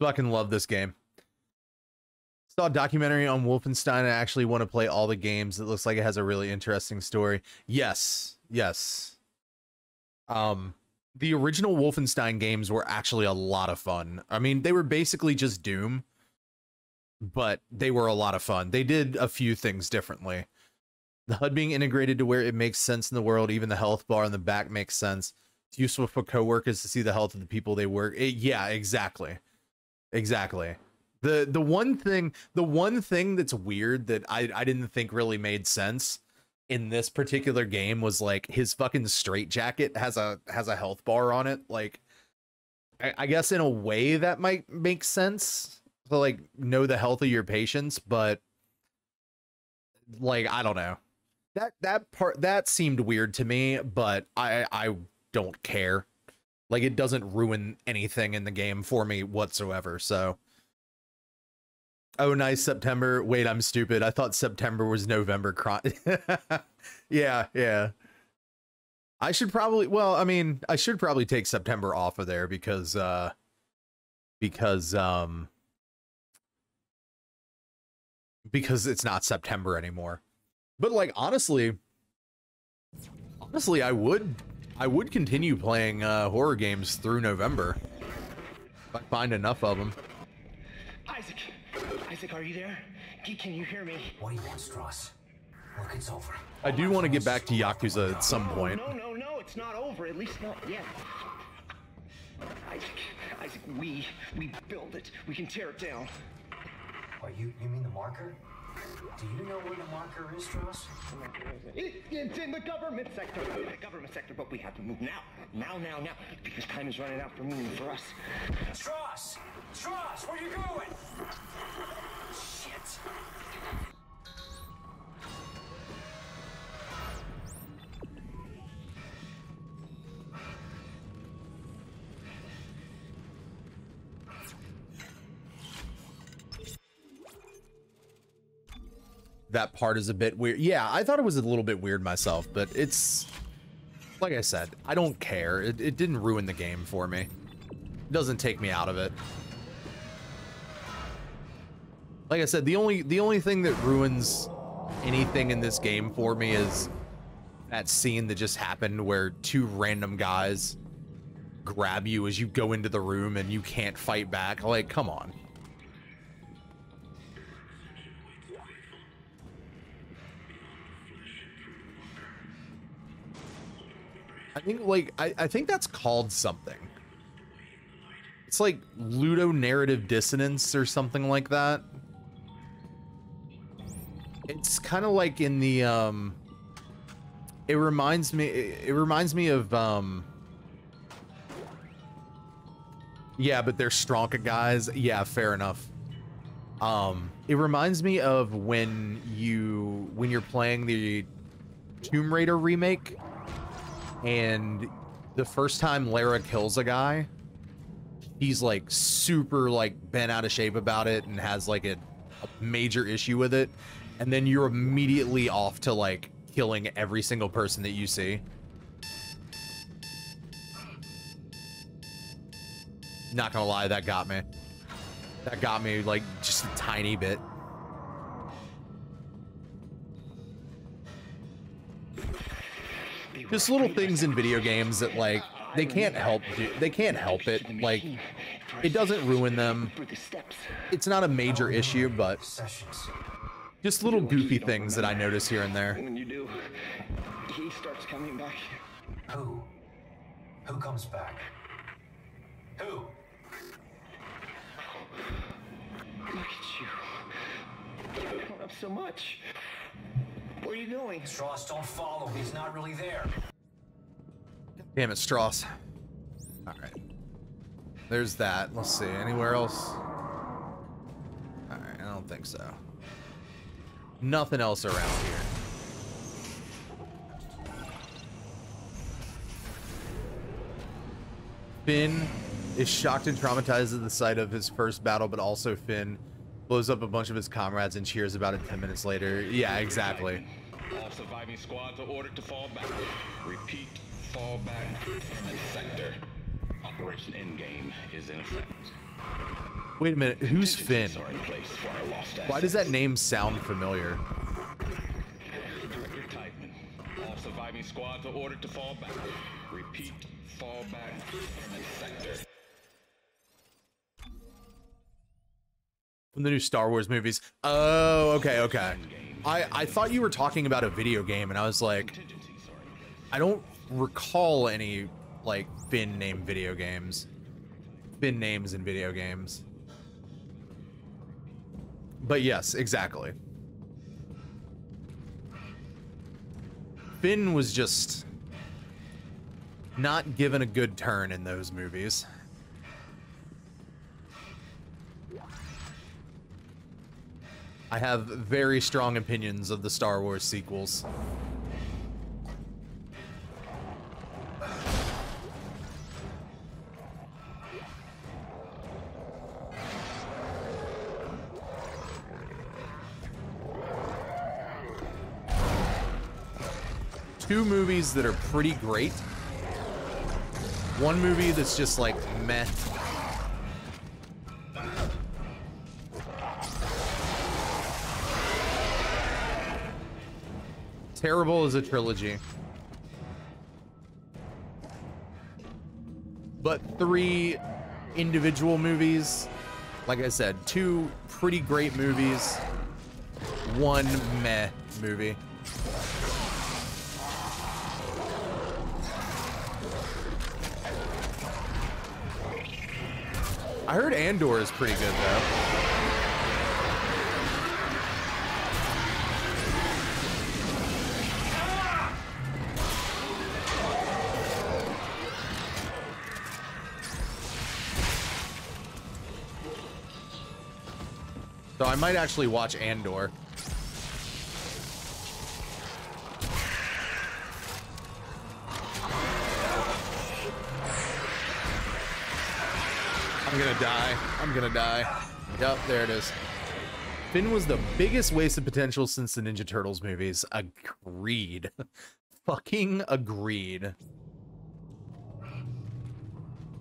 Fucking love this game. Saw a documentary on Wolfenstein. I actually want to play all the games. It looks like it has a really interesting story. Yes, yes. Um, the original Wolfenstein games were actually a lot of fun. I mean, they were basically just Doom, but they were a lot of fun. They did a few things differently. The HUD being integrated to where it makes sense in the world, even the health bar in the back makes sense. It's useful for coworkers to see the health of the people they work. It, yeah, exactly. Exactly. The the one thing the one thing that's weird that I, I didn't think really made sense in this particular game was like his fucking straight jacket has a has a health bar on it. Like I, I guess in a way that might make sense to like know the health of your patients, but like I don't know. That that part that seemed weird to me, but I I don't care. Like it doesn't ruin anything in the game for me whatsoever. So Oh, nice September. Wait, I'm stupid. I thought September was November. yeah, yeah. I should probably well, I mean, I should probably take September off of there because uh because um because it's not September anymore. But like honestly, honestly, I would I would continue playing uh horror games through November. If I find enough of them. Isaac, Isaac, are you there? Can you hear me? What do you want, Stross? Look, it's over. I do want to get back to Yakuza at some point. No, no, no, it's not over. At least not yet. Isaac, Isaac, we, we build it. We can tear it down. Are you, you mean the marker? Do you know where the marker is, Stross? It, it's in the government sector. The government sector, but we have to move now. Now, now, now. Because time is running out for me and for us. Stross! Stross, where are you going? Shit. That part is a bit weird. Yeah, I thought it was a little bit weird myself, but it's like I said, I don't care. It, it didn't ruin the game for me. It doesn't take me out of it. Like I said, the only the only thing that ruins anything in this game for me is that scene that just happened where two random guys grab you as you go into the room and you can't fight back. Like, come on. I think like I, I think that's called something. It's like ludonarrative dissonance or something like that. It's kind of like in the um it reminds me it, reminds me of um Yeah, but they're Stronka guys. Yeah, fair enough. Um it reminds me of when you when you're playing the Tomb Raider remake and the first time Lara kills a guy, he's like super like bent out of shape about it and has like a, a major issue with it, and then you're immediately off to like killing every single person that you see. Not gonna lie, that got me. That got me like just a tiny bit. Just little things in video games that like they can't help do, they can't help it like it doesn't ruin them it's not a major issue but just little goofy things that i notice here and there When you do, he starts coming back. Who? Who comes back? Who? Look at you. You've grown up so much. Where are you going? Stross, don't follow. He's not really there. damn it stross all right there's that let's see anywhere else all right i don't think so nothing else around here Finn is shocked and traumatized at the sight of his first battle, but also Finn blows up a bunch of his comrades and cheers about it 10 minutes later. Yeah, exactly. All surviving squads are ordered to fall back. Repeat, fall back and sector. Operation Endgame is in effect. Wait a minute, who's Finn? Sorry, place for our lost Why does that name sound familiar? Director Tiedemann. All surviving squads are ordered to fall back. Repeat, fall back. Enemy sector. From the new Star Wars movies. Oh, okay, okay. I I thought you were talking about a video game, and I was like, I don't recall any like Finn name video games. Finn names in video games. But yes, exactly. Finn was just not given a good turn in those movies. I have very strong opinions of the Star Wars sequels. Two movies that are pretty great. One movie that's just like meh. Terrible as a trilogy. But three individual movies. Like I said, two pretty great movies. One meh movie. I heard Andor is pretty good though. So I might actually watch Andor. I'm gonna die. I'm gonna die. Yep, there it is. Finn was the biggest waste of potential since the Ninja Turtles movies. Agreed. Fucking agreed.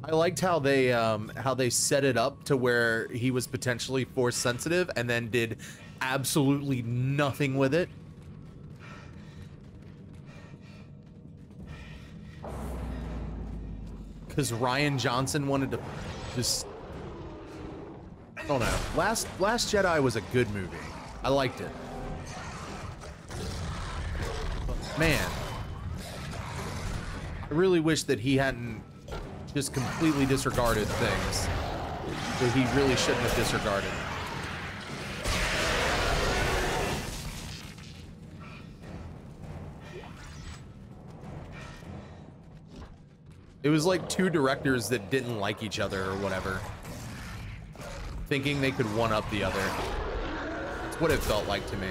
I liked how they um how they set it up to where he was potentially force sensitive and then did absolutely nothing with it. Cause Rian Johnson wanted to just I don't know. Last Last Jedi was a good movie. I liked it. But man, I really wish that he hadn't just completely disregarded things that he really shouldn't have disregarded. It was like two directors that didn't like each other or whatever, thinking they could one up the other. That's what it felt like to me.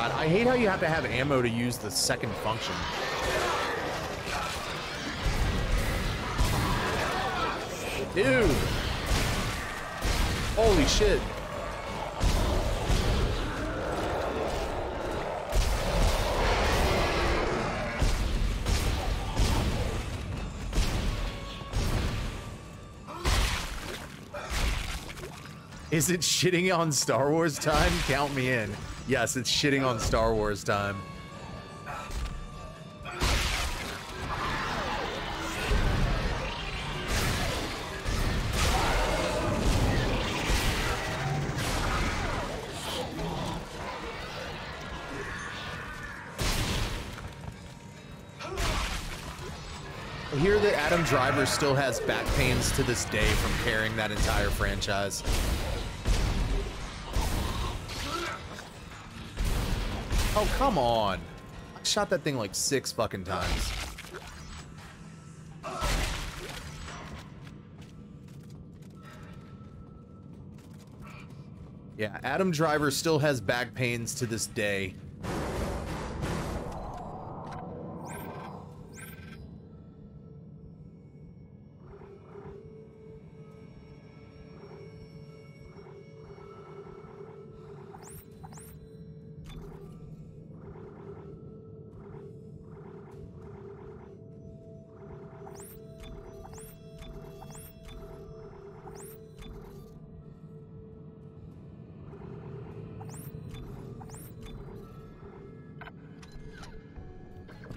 God, I hate how you have to have ammo to use the second function. Dude! Holy shit. Is it shitting on Star Wars time? Count me in. Yes, it's shitting on Star Wars time. I hear that Adam Driver still has back pains to this day from carrying that entire franchise. Oh, come on. I shot that thing like six fucking times. Yeah, Adam Driver still has back pains to this day.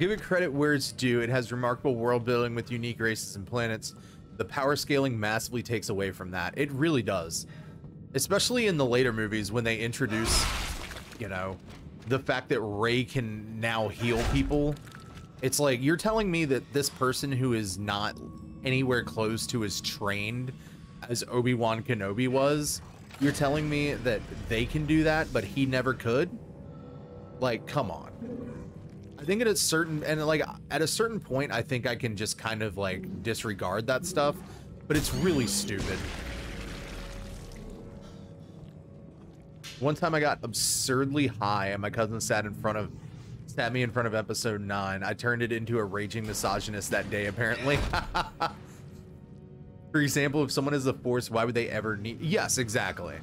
Give it credit where it's due. It has remarkable world building with unique races and planets. The power scaling massively takes away from that. It really does. Especially in the later movies when they introduce, you know, the fact that Rey can now heal people. It's like you're telling me that this person who is not anywhere close to as trained as Obi-Wan Kenobi was, you're telling me that they can do that, but he never could? Like, come on. I think at a certain and like at a certain point, I think I can just kind of like disregard that stuff, but it's really stupid. One time I got absurdly high and my cousin sat in front of sat me in front of episode 9. I turned it into a raging misogynist that day apparently. For example, if someone is the force, why would they ever need Yes, exactly.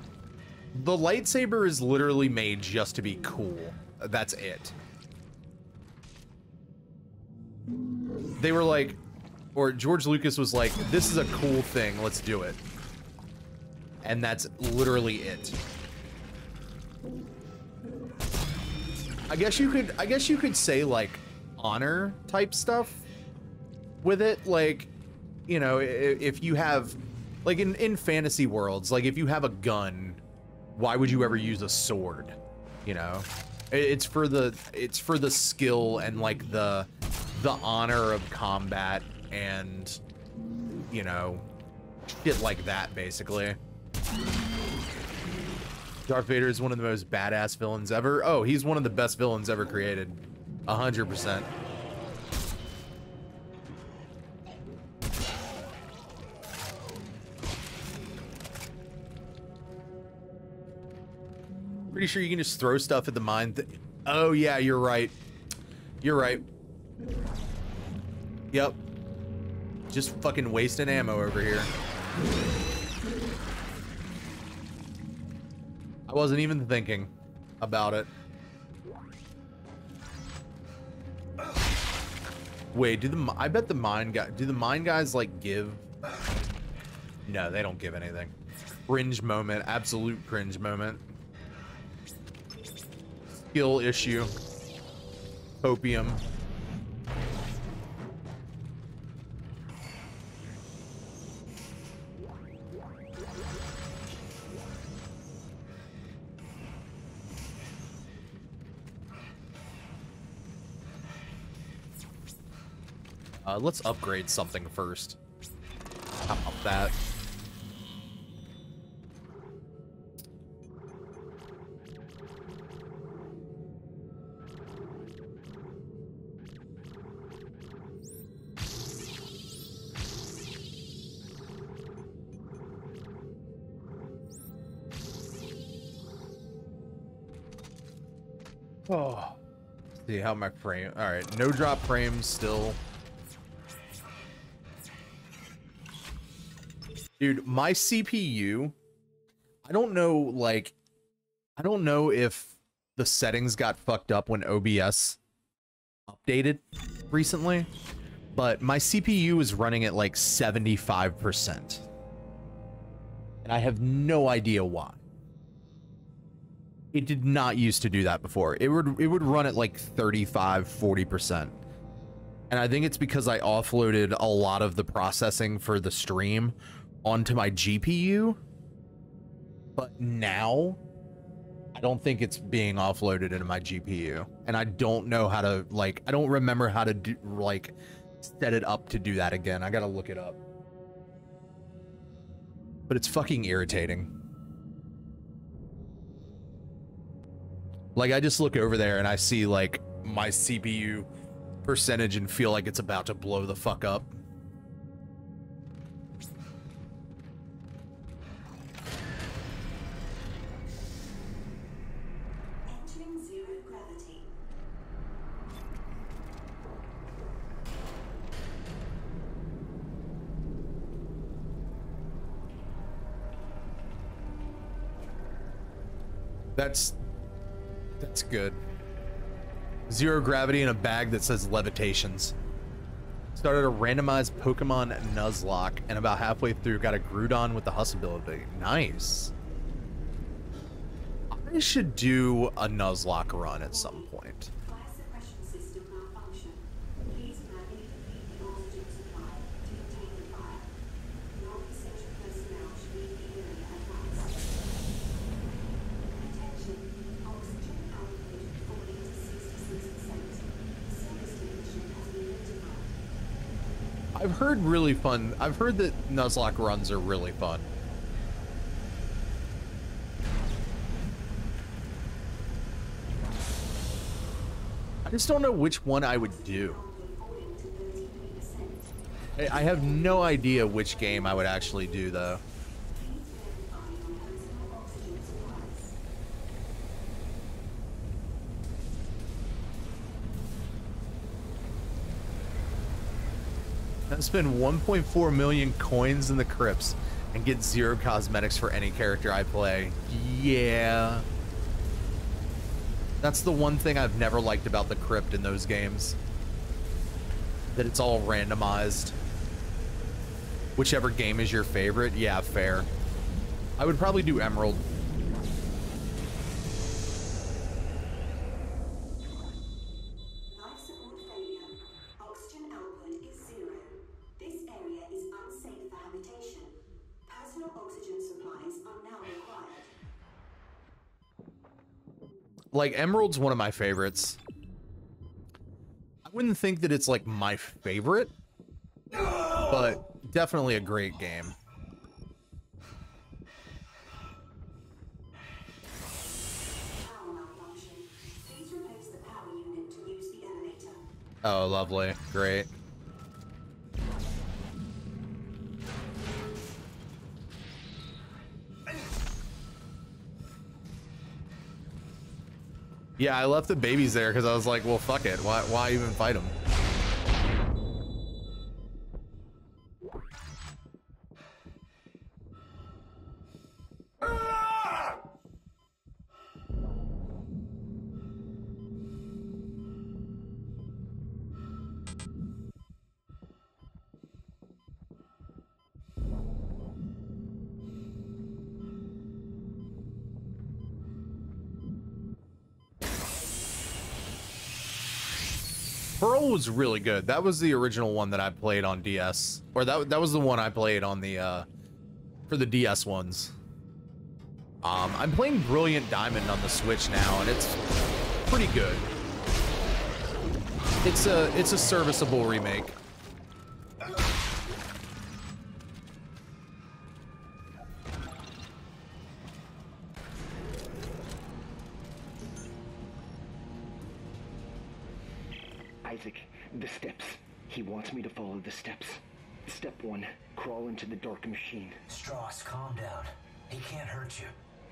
The lightsaber is literally made just to be cool. That's it. They were like or George Lucas was like, "This is a cool thing. Let's do it." And that's literally it. I guess you could I guess you could say like honor type stuff with it like you know if you have like in in fantasy worlds like if you have a gun why would you ever use a sword you know it's for the it's for the skill and like the the honor of combat and you know shit like that basically. Darth Vader is one of the most badass villains ever. Oh, he's one of the best villains ever created. 100%. Pretty sure you can just throw stuff at the mine. Oh yeah, you're right. You're right. Yep. Just fucking wasting ammo over here. I wasn't even thinking about it. Wait, do the I bet the mine guy do the mine guys like give? No, they don't give anything. Cringe moment, absolute cringe moment. Skill issue. Opium. Uh, let's upgrade something first. How about that? My frame. All right, no drop frames still. Dude, my CPU, I don't know, like, I don't know if the settings got fucked up when OBS updated recently, but my CPU is running at like 75%. And I have no idea why. It did not used to do that before. It would it would run at like 35, 40%. And I think it's because I offloaded a lot of the processing for the stream onto my GPU. But now, I don't think it's being offloaded into my GPU. And I don't know how to, like, I don't remember how to do, like, set it up to do that again. I gotta look it up. But it's fucking irritating. Like, I just look over there and I see, like, my CPU percentage and feel like it's about to blow the fuck up. Entering zero gravity. That's that's good. Zero gravity in a bag that says levitations. Started a randomized Pokemon Nuzlocke, and about halfway through got a Groudon with the hustle ability. Nice. I should do a Nuzlocke run at some point. I've heard really fun. I've heard that Nuzlocke runs are really fun. I just don't know which one I would do. I I have no idea which game I would actually do though. Spend 1.4 million coins in the crypts and get zero cosmetics for any character I play. Yeah. That's the one thing I've never liked about the crypt in those games. That it's all randomized. Whichever game is your favorite, yeah, fair. I would probably do Emerald. Like Emerald's one of my favorites. I wouldn't think that it's like my favorite, but definitely a great game. Power malfunction. Please replace the power unit to use the elevator. Oh, lovely. Great. Yeah, I left the babies there because I was like, well, fuck it. Why, why even fight them? Pearl was really good. That was the original one that I played on DS, or that that was the one I played on the uh, for the DS ones. Um, I'm playing Brilliant Diamond on the Switch now, and it's pretty good. It's a it's a serviceable remake. One, crawl into the dark machine. Stross, calm down. He can't hurt you.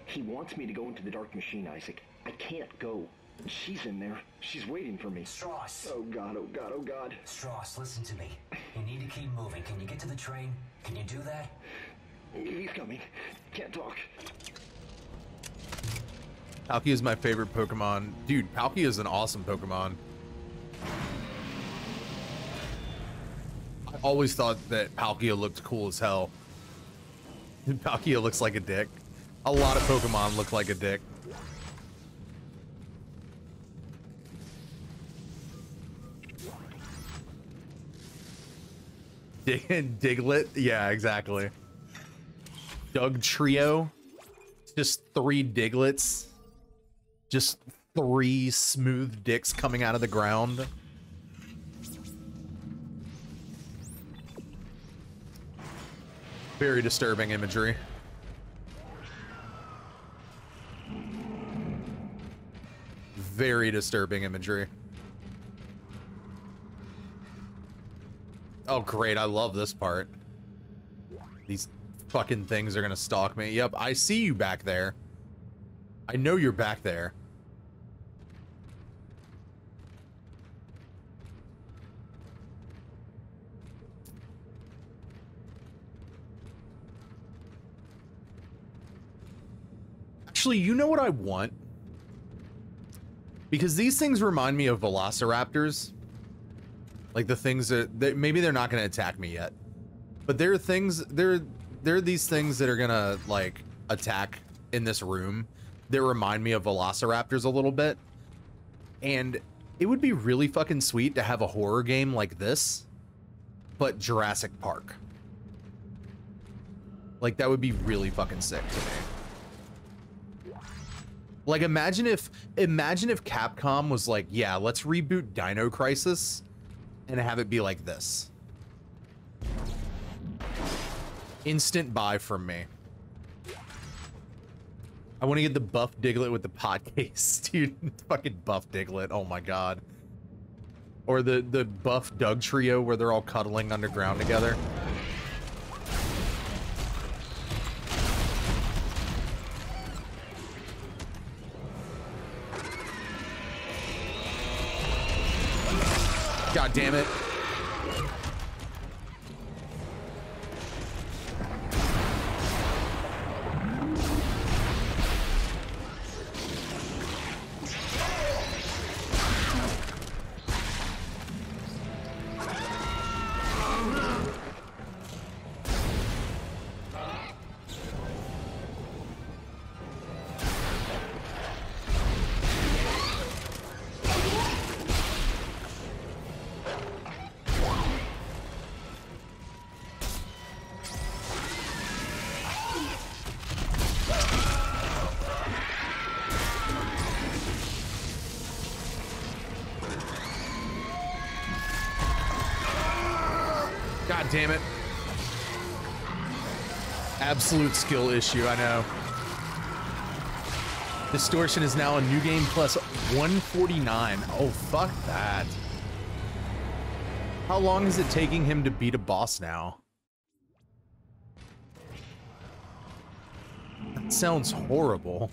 He wants me to go into the dark machine, Isaac. I can't go. She's in there. She's waiting for me. Stross! Oh god, oh god, oh god. Stross, listen to me. You need to keep moving. Can you get to the train? Can you do that? He's coming. Can't talk. Palkia is my favorite Pokemon. Dude, Palkia is an awesome Pokemon. Always thought that Palkia looked cool as hell. Palkia looks like a dick. A lot of Pokemon look like a dick. Dig- Diglett? Yeah, exactly. Dugtrio? Just three Digletts? Just three smooth dicks coming out of the ground? Very disturbing imagery. Very disturbing imagery. Oh, great. I love this part. These fucking things are gonna stalk me. Yep, I see you back there. I know you're back there. Actually, you know what I want? Because these things remind me of velociraptors. Like the things that, that maybe they're not going to attack me yet. But there are things there there are these things that are going to like attack in this room that remind me of velociraptors a little bit. And it would be really fucking sweet to have a horror game like this, but Jurassic Park. Like that would be really fucking sick to me. Like imagine if imagine if Capcom was like, yeah, let's reboot Dino Crisis and have it be like this. Instant buy from me. I want to get the buff Diglett with the pot case, dude. Fucking buff Diglett. Oh my god. Or the the buff Dugtrio where they're all cuddling underground together. God damn it. Absolute skill issue, I know. Distortion is now a new game plus 149. Oh, fuck that. How long is it taking him to beat a boss now? That sounds horrible.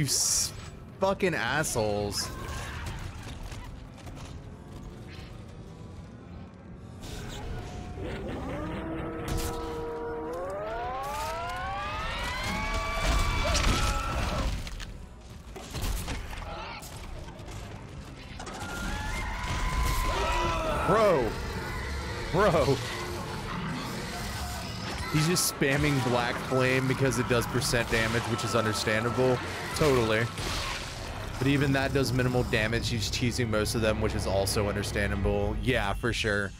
You fucking assholes. Bro. Bro. He's just spamming Black Flame because it does percent damage, which is understandable. Totally. But even that does minimal damage. He's cheesing most of them, which is also understandable. Yeah, for sure.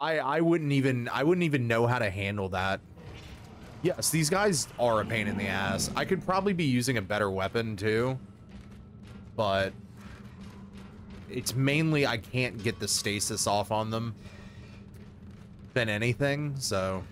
I I wouldn't even I wouldn't even know how to handle that. Yes, these guys are a pain in the ass. I could probably be using a better weapon too. But it's mainly I can't get the stasis off on them than anything, so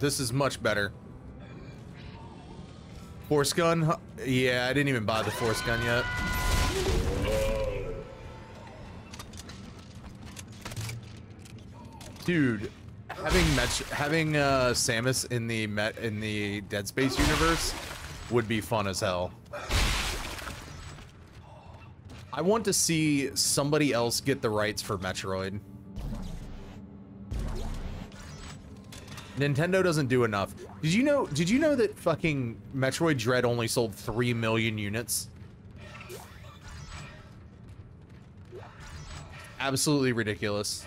this is much better. Force gun? Yeah, I didn't even buy the force gun yet. Dude, having Met having uh, Samus in the Met in the Dead Space universe would be fun as hell. I want to see somebody else get the rights for Metroid. Nintendo doesn't do enough. Did you know did you know that fucking Metroid Dread only sold 3 million units? Absolutely ridiculous.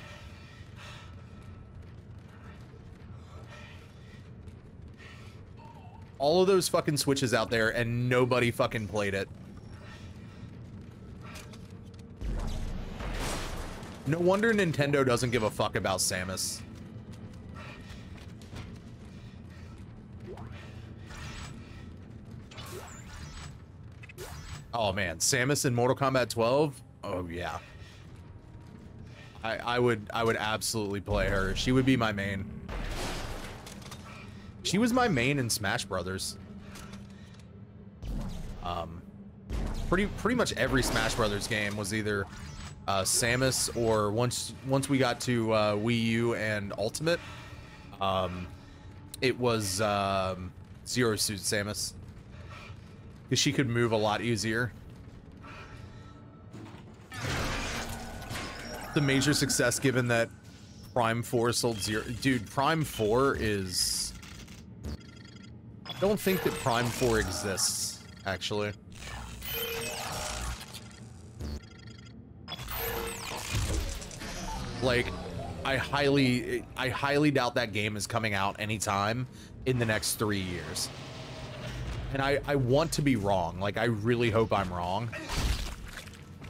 All of those fucking switches out there and nobody fucking played it. No wonder Nintendo doesn't give a fuck about Samus. Oh man, Samus in Mortal Kombat 12? Oh yeah. I I would I would absolutely play her. She would be my main. She was my main in Smash Brothers. Um pretty pretty much every Smash Brothers game was either uh, Samus or once once we got to uh, Wii U and Ultimate, um, it was um, Zero Suit Samus because she could move a lot easier. The major success given that Prime 4 sold zero. Dude, Prime 4 is. I don't think that Prime 4 exists, actually. Like, I highly, I highly doubt that game is coming out anytime in the next three years. And I, I want to be wrong. Like, I really hope I'm wrong.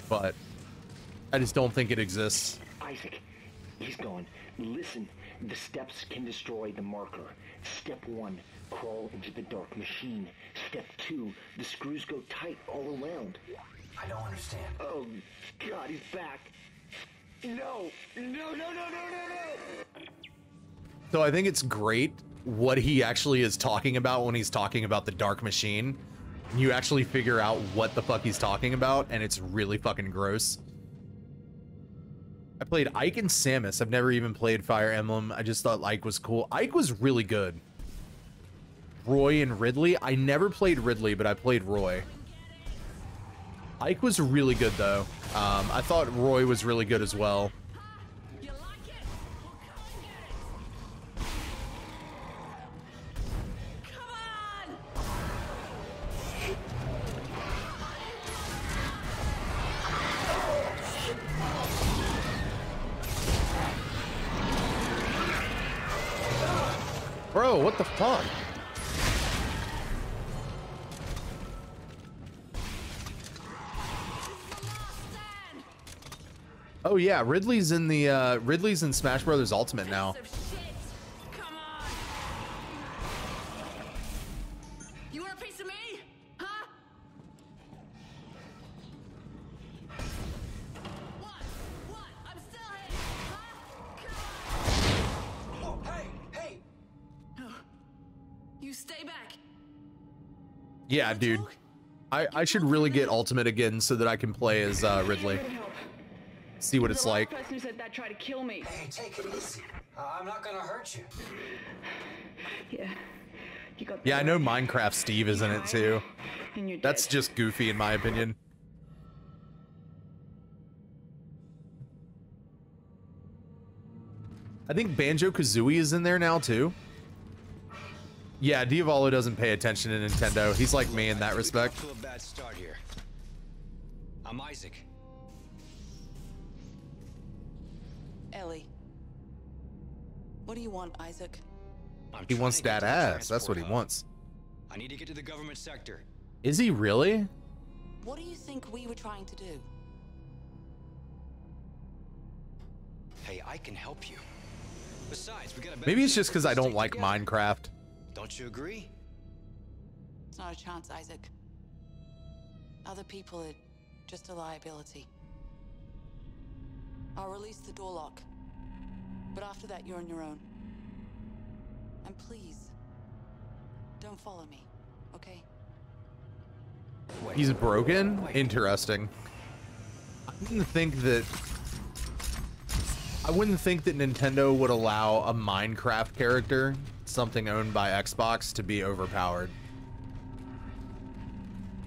But I just don't think it exists. Isaac, he's gone. Listen, the steps can destroy the marker. Step one, crawl into the dark machine. Step two, the screws go tight all around. I don't understand. Oh, God, he's back. No, no, no, no, no, no, no. So I think it's great what he actually is talking about when he's talking about the dark machine. You actually figure out what the fuck he's talking about, and it's really fucking gross. I played Ike and Samus. I've never even played Fire Emblem. I just thought Ike was cool. Ike was really good. Roy and Ridley. I never played Ridley, but I played Roy. Ike was really good though. Um, I thought Roy was really good as well. What the fuck? Oh yeah, Ridley's in the uh Ridley's in Smash Brothers Ultimate now. Yeah, dude. I I should really get Ultimate again so that I can play as uh Ridley. See what it's like. person who said that tried to kill me. Hey, take it easy. Uh, I'm not gonna hurt you. Yeah. You got Yeah, I know Minecraft Steve is in it too. That's just goofy in my opinion. I think Banjo Kazooie is in there now too. Yeah, Diavolo doesn't pay attention to Nintendo. He's like me in that respect. To a bad start here. I'm Isaac. Ellie. What do you want, Isaac? I'm He wants that ass. That's what he hub. wants. I need to get to the government sector. Is he really? What do you think we were trying to do? Hey, I can help you. Besides, we got a Maybe it's just because I don't like together. Minecraft. Don't you agree? It's not a chance, Isaac. Other people are just a liability. I'll release the door lock. But after that, you're on your own. And please, don't follow me, okay? He's broken? Interesting. I didn't think that I wouldn't think that Nintendo would allow a Minecraft character, something owned by Xbox, to be overpowered.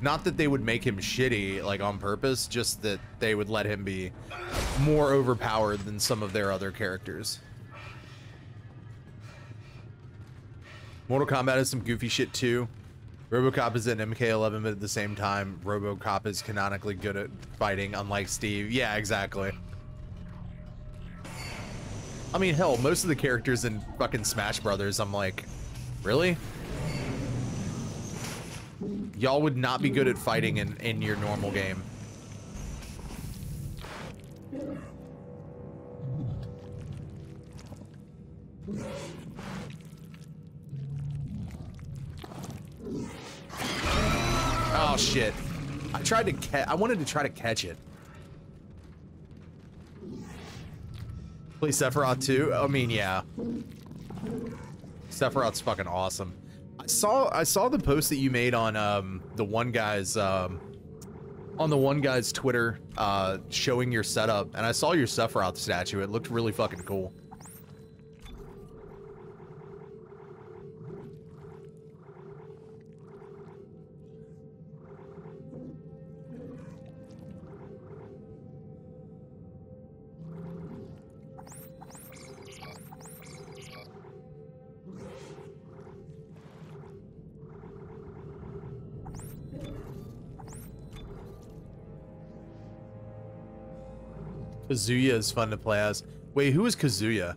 Not that they would make him shitty, like on purpose, just that they would let him be more overpowered than some of their other characters. Mortal Kombat is some goofy shit too. RoboCop is an MK11, but at the same time, RoboCop is canonically good at fighting, unlike Steve. Yeah, exactly. I mean, hell, most of the characters in fucking Smash Brothers, I'm like, really? Y'all would not be good at fighting in, in your normal game. Oh shit. I tried to catch I wanted to try to catch it. Play Sephiroth too? I mean, yeah. Sephiroth's fucking awesome. I saw I saw the post that you made on um the one guy's um on the one guy's Twitter uh showing your setup and I saw your Sephiroth statue. It looked really fucking cool. Kazuya is fun to play as. Wait, who is Kazuya?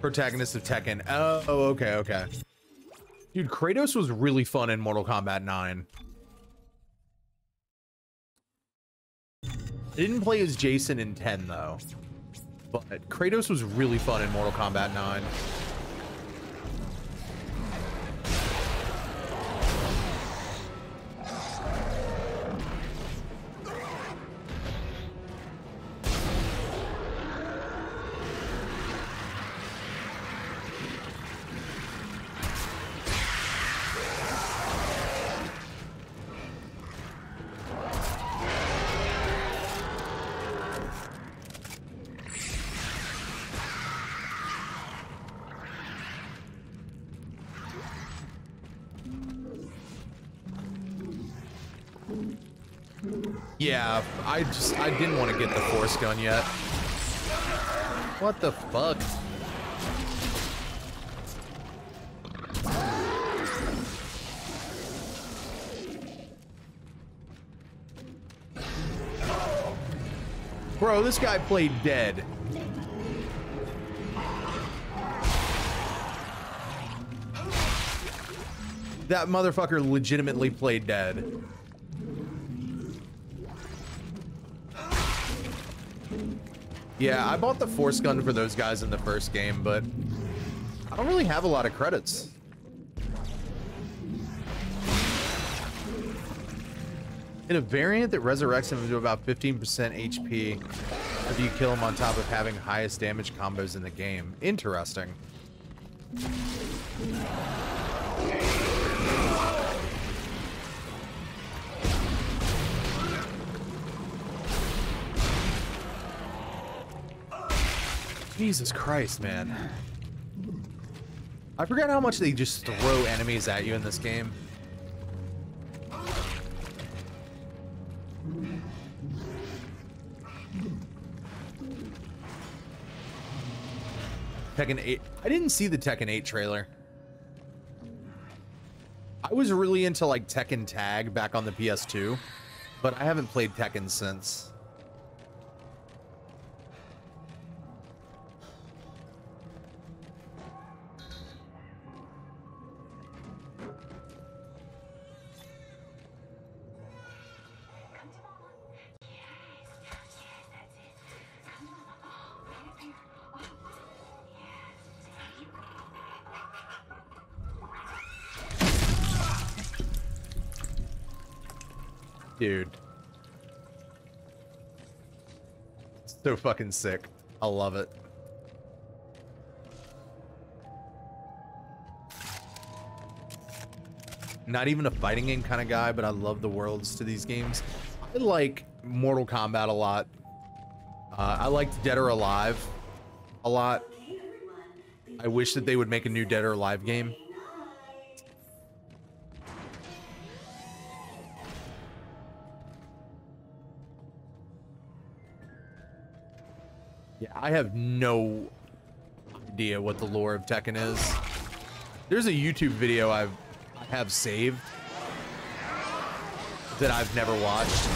Protagonist of Tekken. Oh, okay, okay. Dude, Kratos was really fun in Mortal Kombat 9. I didn't play as Jason in 10, though. But Kratos was really fun in Mortal Kombat 9. I just, I didn't want to get the force gun yet. What the fuck? Bro, this guy played dead. That motherfucker legitimately played dead. Yeah, I bought the force gun for those guys in the first game, but I don't really have a lot of credits. In a variant that resurrects him to about 15% HP if you kill him on top of having highest damage combos in the game. Interesting. Jesus Christ, man. I forgot how much they just throw enemies at you in this game. Tekken 8. I didn't see the Tekken 8 trailer. I was really into like Tekken Tag back on the PS2, but I haven't played Tekken since. Dude. So fucking sick. I love it. Not even a fighting game kind of guy, but I love the worlds to these games. I like Mortal Kombat a lot. Uh, I liked Dead or Alive a lot. I wish that they would make a new Dead or Alive game. Yeah, I have no idea what the lore of Tekken is. There's a YouTube video I've I have saved that I've never watched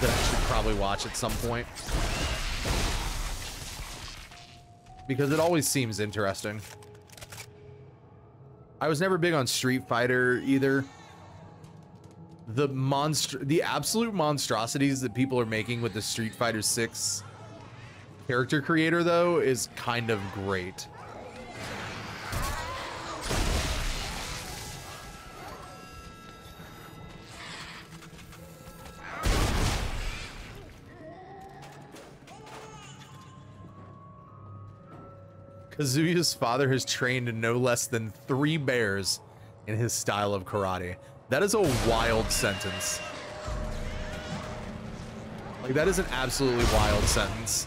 that I should probably watch at some point because it always seems interesting. I was never big on Street Fighter either. The monster, the absolute monstrosities that people are making with the Street Fighter 6 character creator though is kind of great. Kazuya's father has trained no less than three bears in his style of karate. That is a wild sentence. Like, that is an absolutely wild sentence.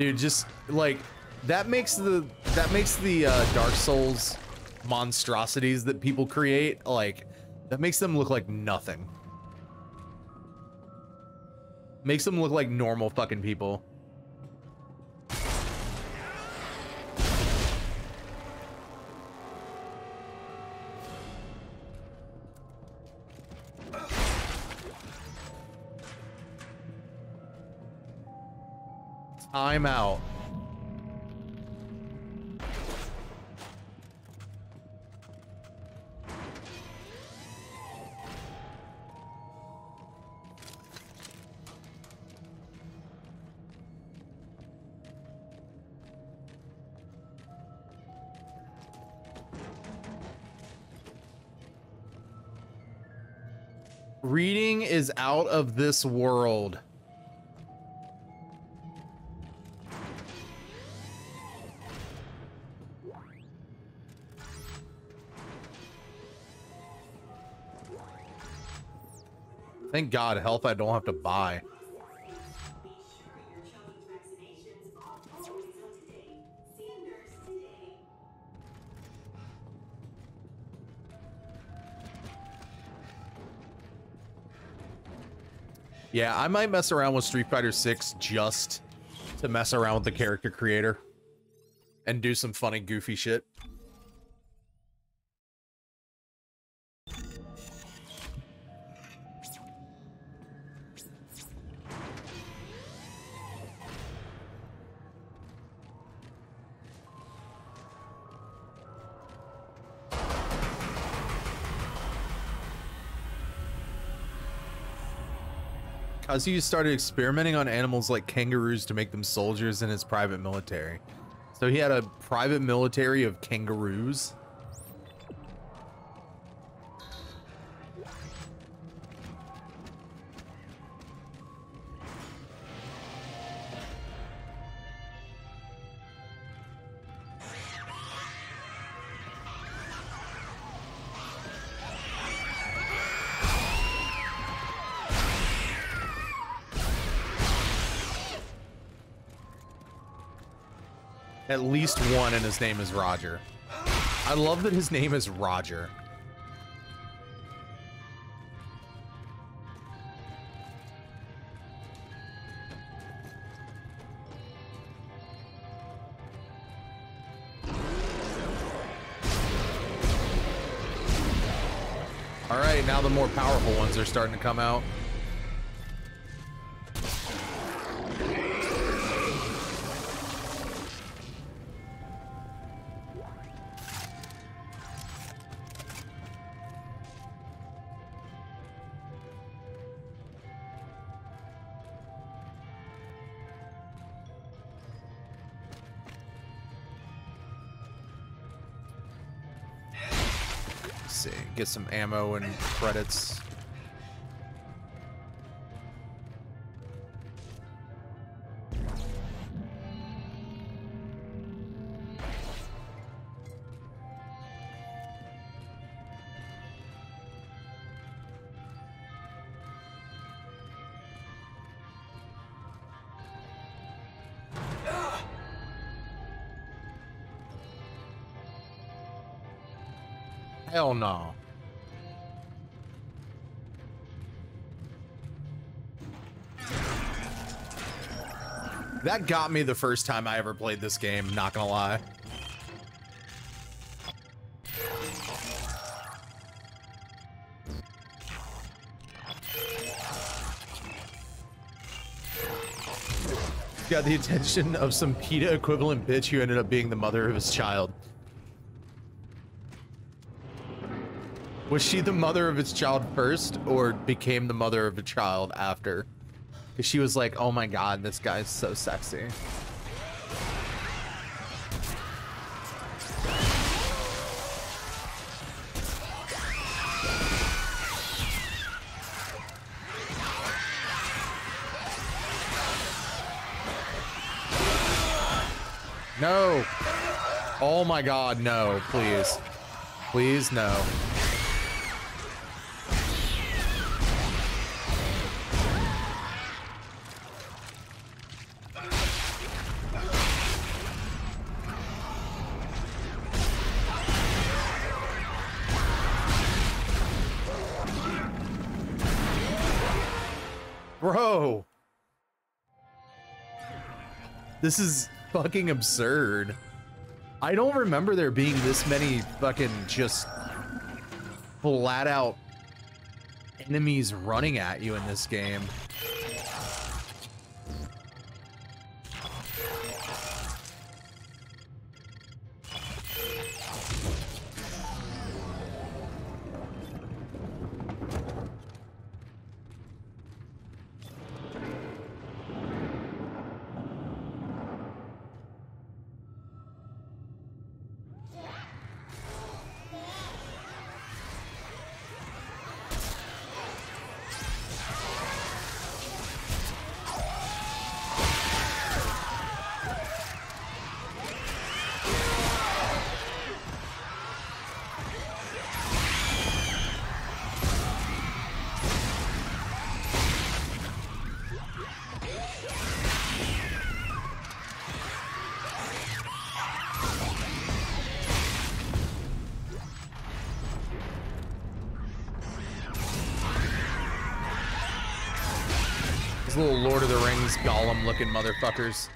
Dude, just like that makes the that makes the uh, Dark Souls monstrosities that people create like that makes them look like nothing. Makes them look like normal fucking people. Time out. Reading is out of this world. Thank God, health I don't have to buy. Yeah, I might mess around with Street Fighter 6 just to mess around with the character creator and do some funny, goofy shit. Kazuya started experimenting on animals like kangaroos to make them soldiers in his private military. So he had a private military of kangaroos. At least one, and his name is Roger. I love that his name is Roger. All right, now the more powerful ones are starting to come out. Some ammo and credits. Hell no. That got me the first time I ever played this game, not gonna lie. Got the attention of some PETA equivalent bitch who ended up being the mother of his child. Was she the mother of his child first or became the mother of a child after? She was like, oh my god, this guy's so sexy. No. Oh my god, no, please. Please, no. This is fucking absurd. I don't remember there being this many fucking just flat out enemies running at you in this game. Little Lord of the Rings Gollum looking motherfuckers.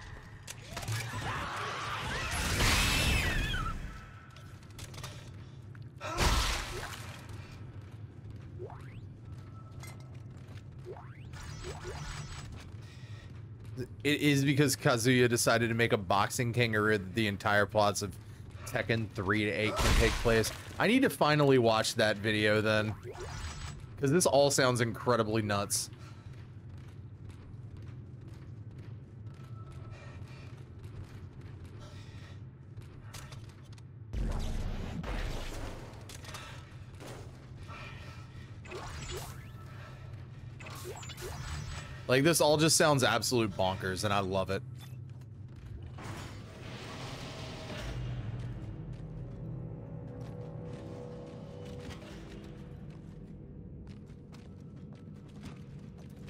It is because Kazuya decided to make a boxing kangaroo that the entire plots of Tekken 3 to 8 can take place. I need to finally watch that video then. Because this all sounds incredibly nuts. Like this all just sounds absolute bonkers and I love it.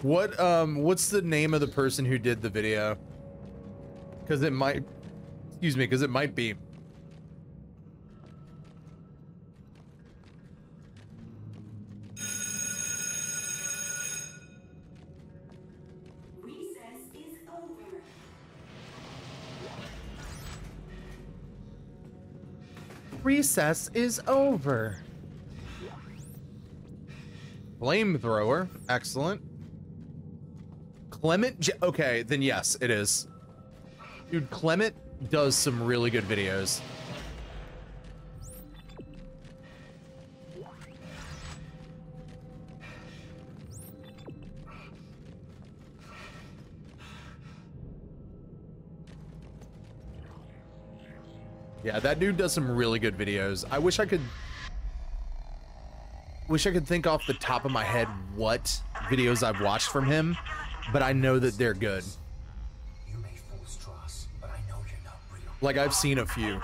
What um what's the name of the person who did the video? Cuz it might excuse me, cuz it might be Recess is over. Flamethrower. Excellent. Clement. J okay, then yes, it is. Dude, Clement does some really good videos. That dude does some really good videos. I wish I could wish I could think off the top of my head what videos I've watched from him, but I know that they're good. You may fool Stross, but I know you're not real. Like I've seen a few.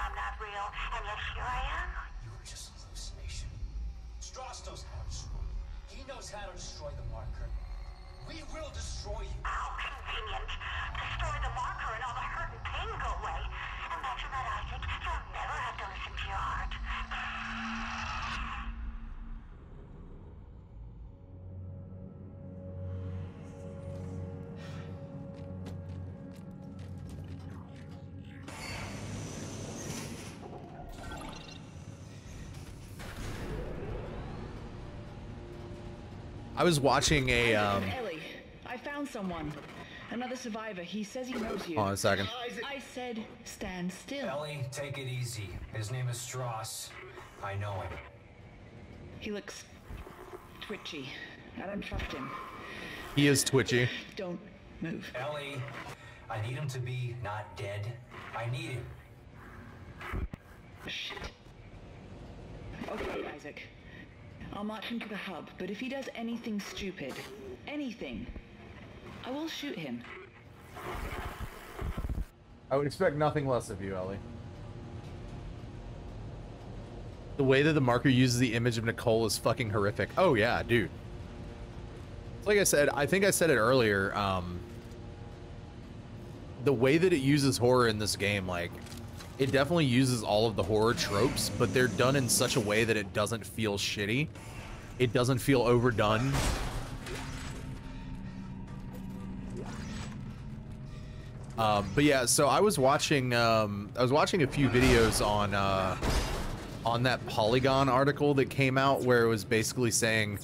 Was watching a um Ellie, I found someone. Another survivor. He says he knows you. hold on a second. I said stand still. Ellie, take it easy. His name is Stross. I know him. He looks twitchy. I don't trust him. He is twitchy. Don't move. Ellie, I need him to be not dead. I need him. Shit. Okay, Isaac. I'll march him to the hub, but if he does anything stupid, anything, I will shoot him. I would expect nothing less of you, Ellie. The way that the marker uses the image of Nicole is fucking horrific. Oh yeah, dude. Like I said, I think I said it earlier. Um, the way that it uses horror in this game, like, it definitely uses all of the horror tropes, but they're done in such a way that it doesn't feel shitty. It doesn't feel overdone. Um, but yeah, so I was watching um, I was watching a few videos on uh, on that Polygon article that came out where it was basically saying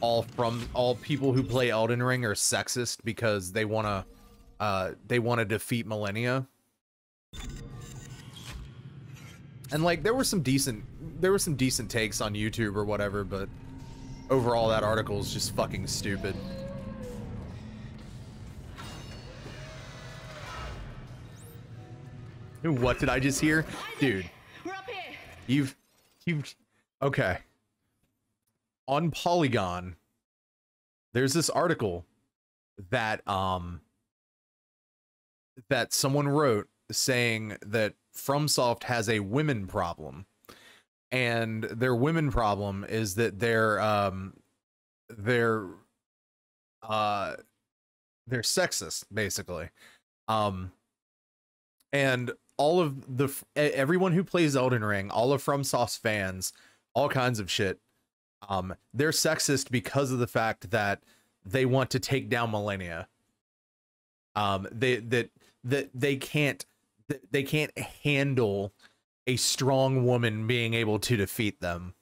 all from all people who play Elden Ring are sexist because they want to uh, they want to defeat Malenia. And like there were some decent there were some decent takes on YouTube or whatever, but overall that article is just fucking stupid. What did I just hear? Dude, We're up here. you've you've okay. On Polygon, there's this article that um that someone wrote saying that FromSoft has a women problem. And their women problem is that they're um they're uh they're sexist basically. Um and all of the everyone who plays Elden Ring, all of FromSoft's fans, all kinds of shit. Um, they're sexist because of the fact that they want to take down Malenia. Um, they that that they can't they can't handle a strong woman being able to defeat them.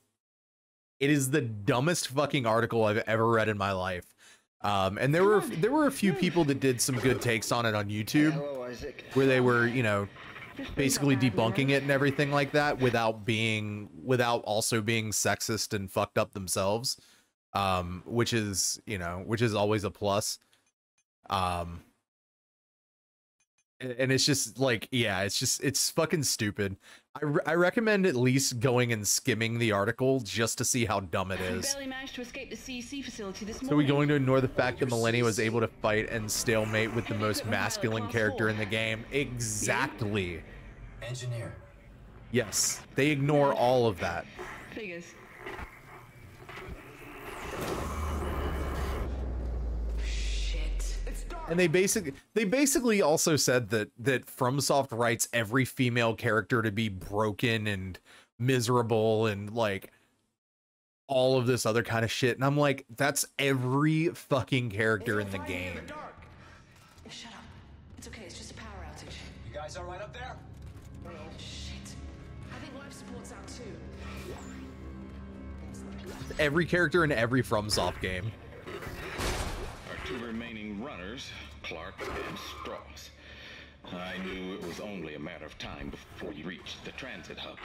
It is the dumbest fucking article I've ever read in my life. Um, and there were there were a few people that did some good takes on it on YouTube where they were, you know, basically debunking it and everything like that without being without also being sexist and fucked up themselves. Um, which is, you know, which is always a plus. Um and and it's just like yeah it's just it's fucking stupid I, re- I recommend at least going and skimming the article just to see how dumb it is We is barely managed to escape the CEC facility this so are we morning. going to ignore the fact that Malenia was able to fight and stalemate with the most masculine character in the game? Exactly. Engineer. Yes. They ignore all of that. Figures. Shit. And they basically they basically also said that that FromSoft writes every female character to be broken and miserable and like all of this other kind of shit. And I'm like, that's every fucking character in the game. Shut up. It's okay, it's just a power outage. You guys all right up there? Shit. I think life support's out too. Every character in every FromSoft game. Our two remaining runners, Clarke and Stross. I knew it was only a matter of time before you reached the transit hub.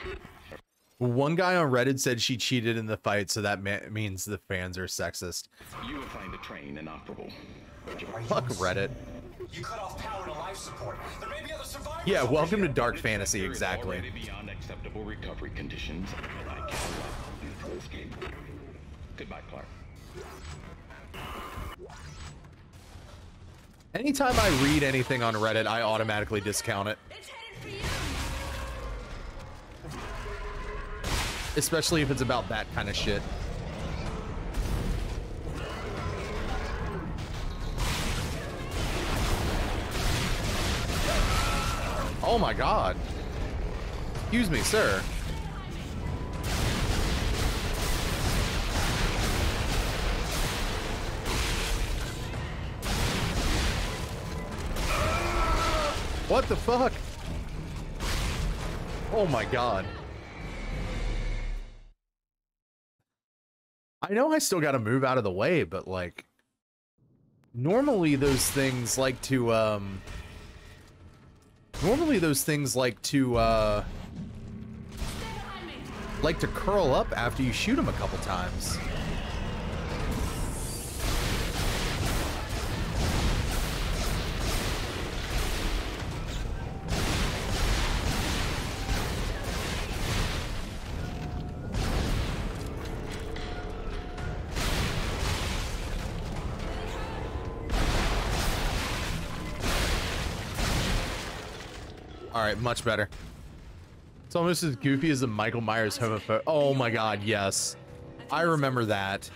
One guy on Reddit said she cheated in the fight, so that ma- means the fans are sexist. You will find the train inoperable. Fuck Reddit. You cut off power to life support. There may be other survivors. Yeah, welcome to. Dark Fantasy, exactly. beyond acceptable recovery conditions, and I can't allow you to escape. Goodbye, Clarke. Anytime I read anything on Reddit, I automatically discount it. Especially if it's about that kind of shit. Oh my god. Excuse me, sir. What the fuck? Oh my god. I know I still got to move out of the way, but like normally those things like to um normally those things like to uh like to curl up after you shoot them a couple times. All right, much better. It's almost as goofy as the Michael Myers homophobe. Oh my god, yes. I remember that.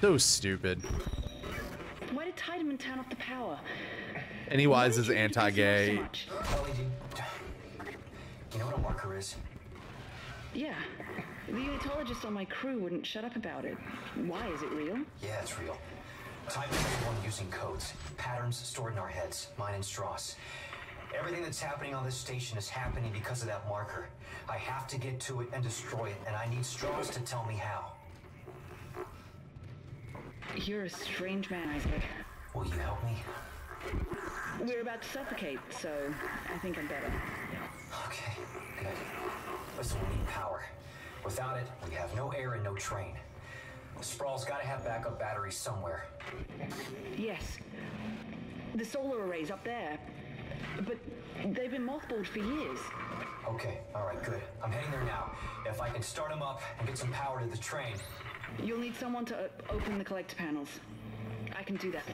So stupid. Why did Tiedemann turn off the power? Pennywise is anti-gay. Ellie, you, you know what a marker is? Yeah. The unitologist on my crew wouldn't shut up about it. Why is it real? Yeah, it's real. Time is the one using codes, patterns stored in our heads, mine and Stross. Everything that's happening on this station is happening because of that marker. I have to get to it and destroy it, and I need Stross to tell me how. You're a strange man, Isaac. Will you help me? We're about to suffocate, so I think I'm better. Okay, good. Listen, we need power. Without it, we have no air and no train. Sprawl's gotta have backup batteries somewhere. Yes. The solar array's up there. But they've been mothballed for years. Okay, alright, good. I'm heading there now. If I can start them up and get some power to the train. You'll need someone to open the collector panels. I can do that.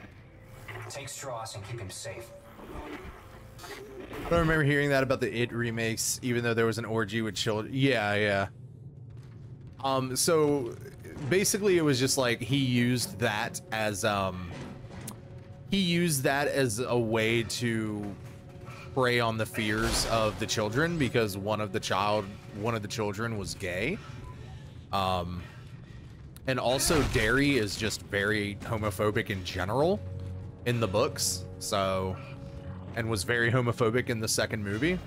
Take Stross and keep him safe. I don't remember hearing that about the It remakes, even though there was an orgy with children. Yeah, yeah. Um, so basically, it was just like he used that as um, he used that as a way to prey on the fears of the children because one of the child, one of the children was gay. Um, and also Derry is just very homophobic in general in the books. So and was very homophobic in the second movie.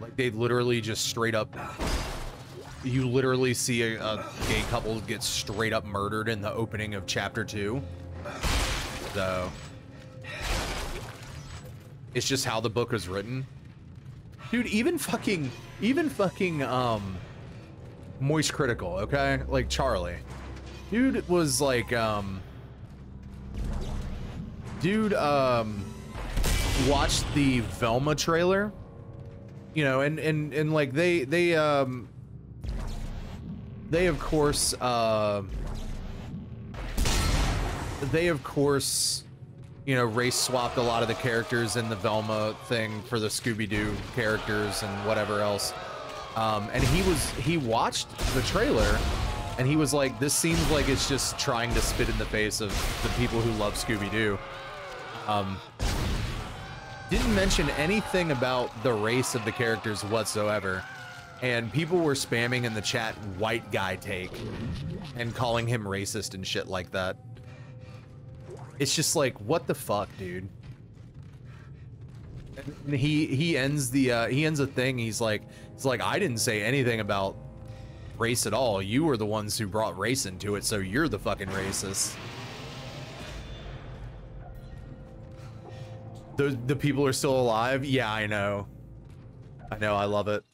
Like they literally just straight up you literally see a, a, gay couple get straight up murdered in the opening of chapter 2. So it's just how the book was written. Dude, even fucking even fucking um Moist Critical, okay? Like Charlie. Dude was like um Dude um watched the Velma trailer. You know, and and and like they they um they of course uh they of course you know race swapped a lot of the characters in the Velma thing for the Scooby-Doo characters and whatever else. Um and he was he watched the trailer and he was like this seems like it's just trying to spit in the face of the people who love Scooby-Doo. Um didn't mention anything about the race of the characters whatsoever. And people were spamming in the chat white guy take and calling him racist and shit like that. It's just like, what the fuck, dude? And he he ends the uh, he ends a thing. He's like, it's like I didn't say anything about race at all. You were the ones who brought race into it, so you're the fucking racist. The the people are still alive. Yeah, I know. I know. I love it.